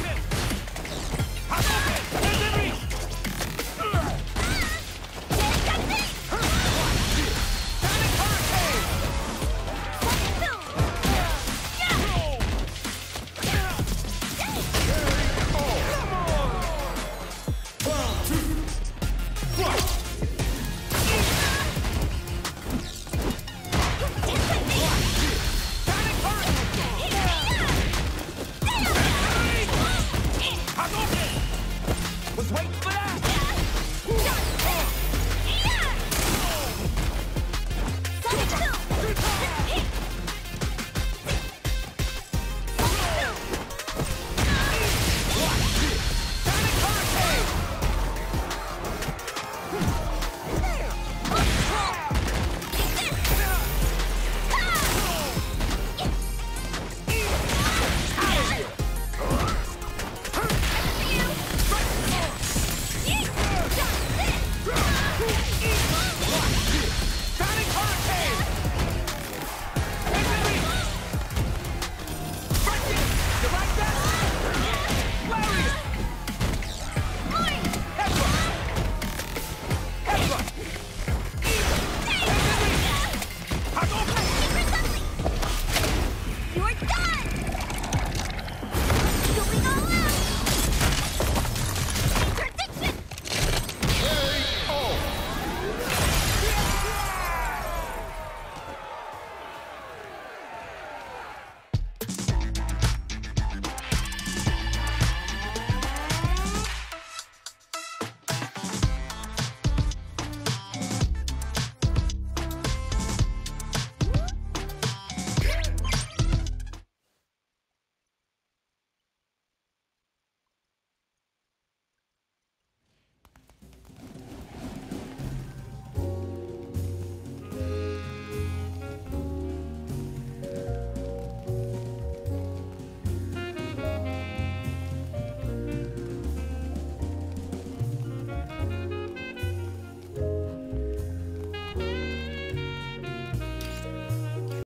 Open! Hot open! was waiting for that! Yeah. Yeah. Yeah. You're done!